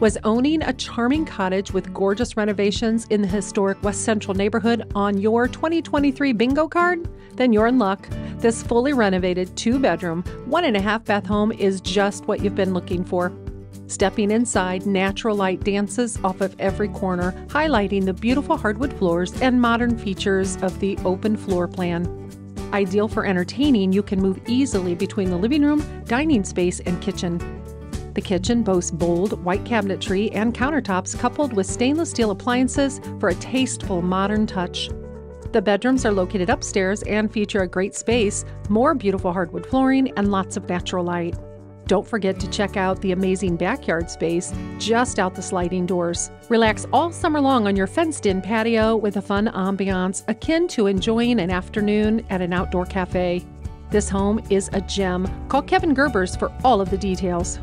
Was owning a charming cottage with gorgeous renovations in the historic West Central neighborhood on your 2023 bingo card? Then you're in luck. This fully renovated two bedroom, one and a half bath home is just what you've been looking for. Stepping inside, natural light dances off of every corner, highlighting the beautiful hardwood floors and modern features of the open floor plan. Ideal for entertaining, you can move easily between the living room, dining space, and kitchen. The kitchen boasts bold white cabinetry and countertops coupled with stainless steel appliances for a tasteful modern touch. The bedrooms are located upstairs and feature a great space, more beautiful hardwood flooring, and lots of natural light. Don't forget to check out the amazing backyard space just out the sliding doors. Relax all summer long on your fenced in patio with a fun ambiance akin to enjoying an afternoon at an outdoor cafe. This home is a gem. Call Kevin Gerbers for all of the details.